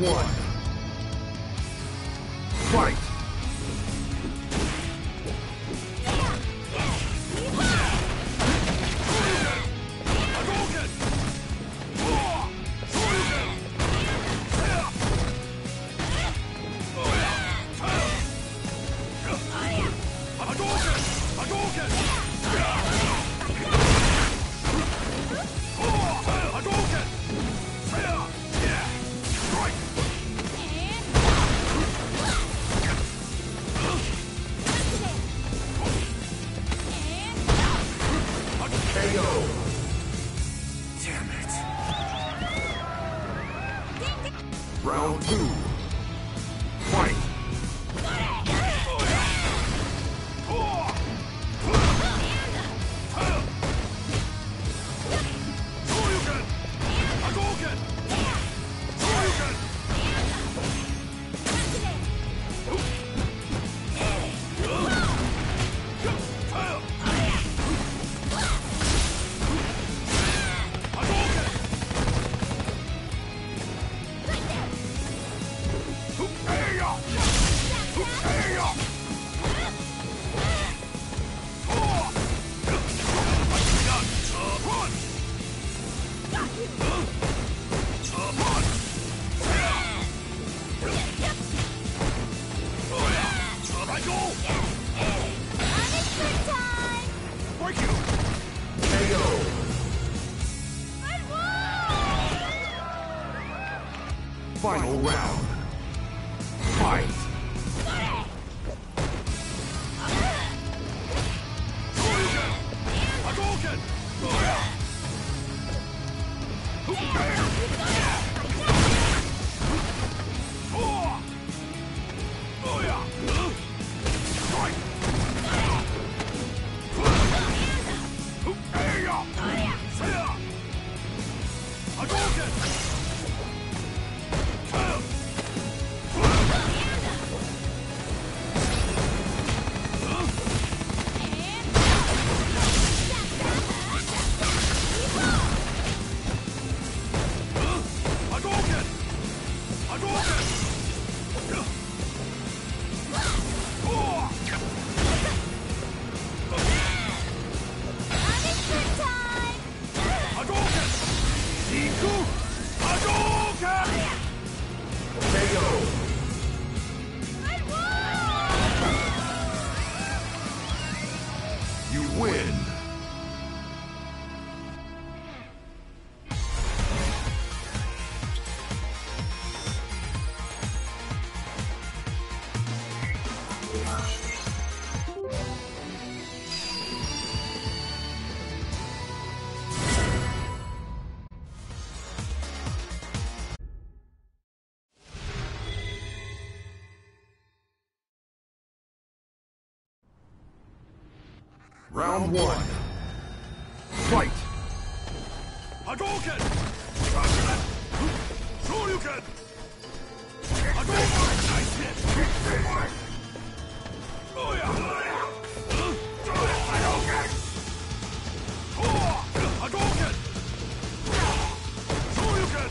One. Fight! Round Final round. Fight! KO! Round one. Fight! Hadouken! Shoryuken! Hadouken! Nice hit! Hadouken! Hadouken! Shoryuken!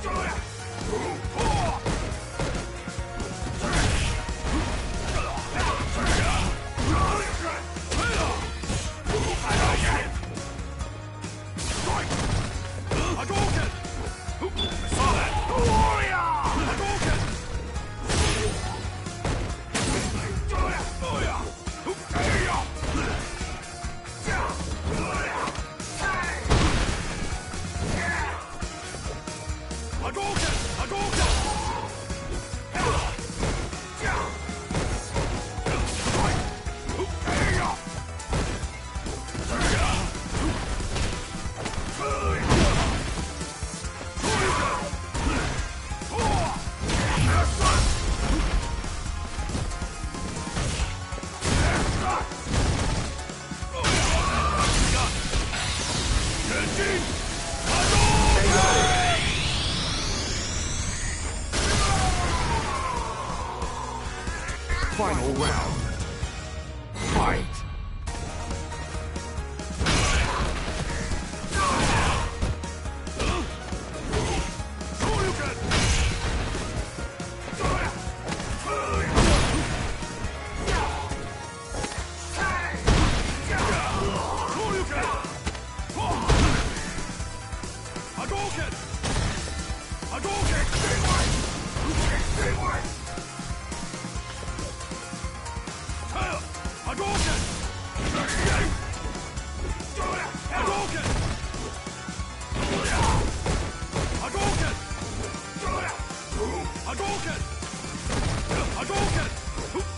Destroyer! Move! Attacken! Huh.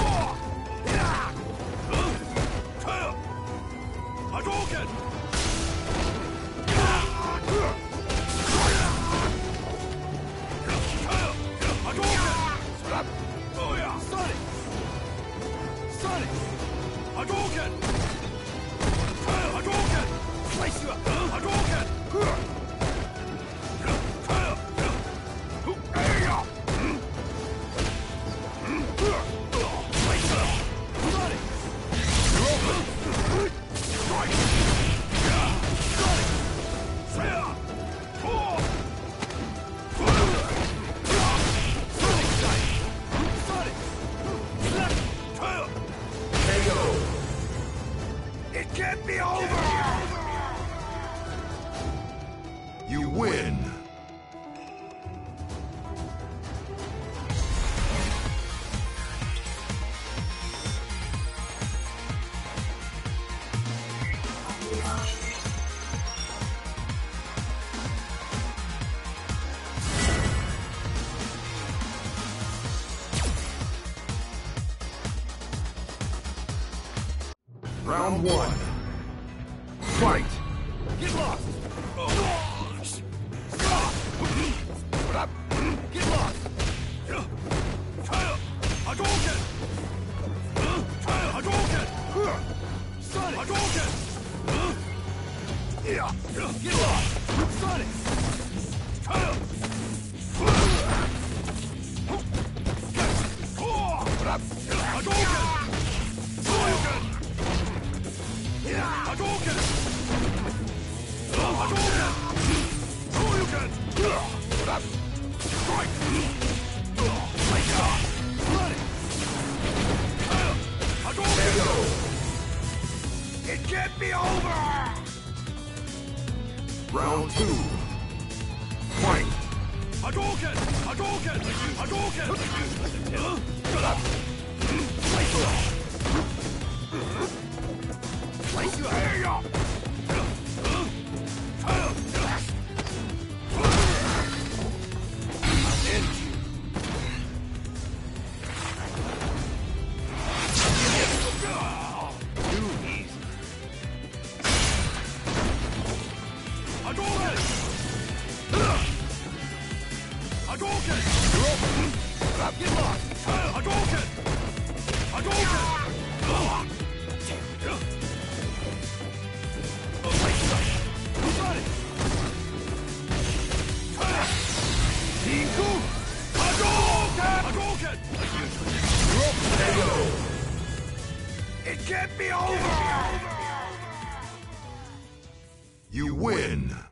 Round one. Fight! Get lost! Get lost! Tail! Hadouken! Tail! Hadouken! Sonic! Hadouken! Get lost! Sonic! Hadouken! Hadouken! It can't be over! Round two. Fight! Hadouken! Hadouken! Hadouken! Slice you Can't over! You win!